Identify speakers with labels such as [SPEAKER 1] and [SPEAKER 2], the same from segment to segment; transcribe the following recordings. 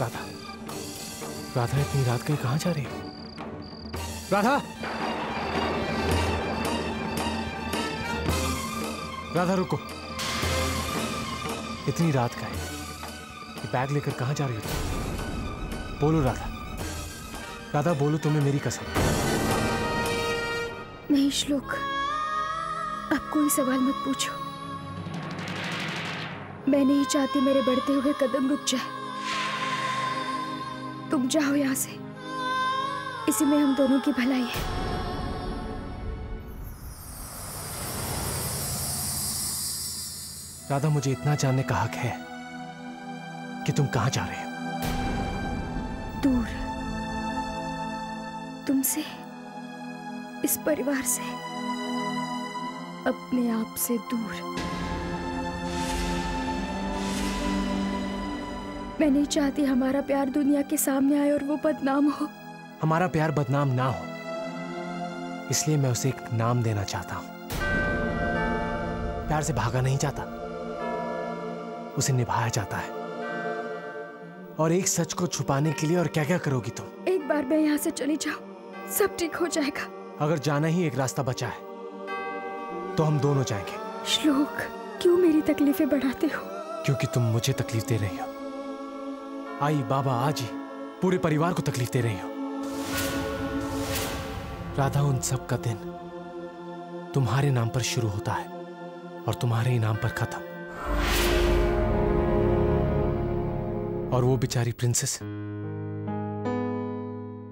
[SPEAKER 1] राधा राधा, इतनी रात के कहाँ जा रही है? राधा! राधा, रुको। इतनी रात का है ये बैग लेकर कहाँ जा रही हो? तुम बोलो राधा। राधा, बोलो तुम्हें मेरी कसम।
[SPEAKER 2] नहीं श्लोक अब कोई सवाल मत पूछो। मैं नहीं चाहती मेरे बढ़ते हुए कदम रुक जाए। तुम जाओ यहाँ से। इसी में हम दोनों की भलाई है।
[SPEAKER 1] राधा मुझे इतना जानने का हक है कि तुम कहाँ जा रहे हो।
[SPEAKER 2] दूर। तुमसे इस परिवार से अपने आप से दूर। मैं नहीं चाहती हमारा प्यार दुनिया के सामने आए और वो बदनाम हो।
[SPEAKER 1] हमारा प्यार बदनाम ना हो। इसलिए मैं उसे एक नाम देना चाहता हूँ। प्यार से भागा नहीं जाता। उसे निभाया जाता है। और एक सच को छुपाने के लिए और क्या क्या करोगी तुम?
[SPEAKER 2] एक बार मैं यहाँ से चली जाऊँ सब ठीक हो जाएगा।
[SPEAKER 1] अगर जाना ही एक रास्ता बचा है तो हम दोनों जाएँगे।
[SPEAKER 2] श्लोक क्यों मेरी तकलीफें बढ़ाते हो?
[SPEAKER 1] क्योंकि तुम मुझे तकलीफ़ दे रही हो। आई बाबा, आज ही पूरे परिवार को तकलीफ़ दे रही हो। राधा, उन सब का दिन तुम्हारे नाम पर शुरू होता है और तुम्हारे ही नाम पर खत्म। और वो बेचारी प्रिंसेस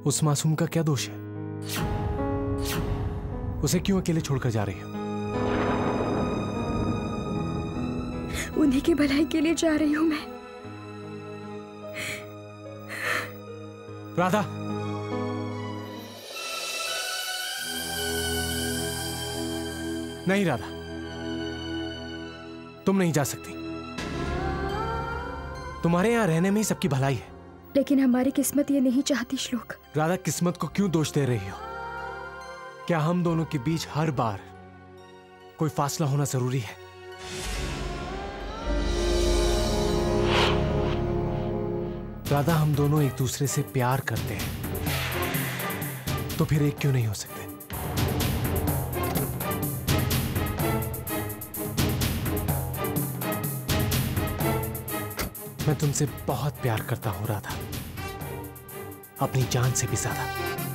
[SPEAKER 1] उस मासूम का क्या दोष है? उसे क्यों अकेले छोड़कर जा रही हो?
[SPEAKER 2] उन्हीं की भलाई के लिए जा रही हूँ मैं।
[SPEAKER 1] राधा। नहीं राधा। तुम नहीं जा सकती। तुम्हारे यहाँ रहने में ही सबकी भलाई है।
[SPEAKER 2] लेकिन हमारी किस्मत ये नहीं चाहती श्लोक।
[SPEAKER 1] राधा किस्मत को क्यों दोष दे रही हो? क्या हम दोनों के बीच हर बार कोई फासला होना ज़रूरी है? राधा, हम दोनों एक दूसरे से प्यार करते हैं। तो फिर एक क्यों नहीं हो सकते? मैं तुमसे बहुत प्यार करता हूँ, राधा। अपनी जान से भी ज़्यादा।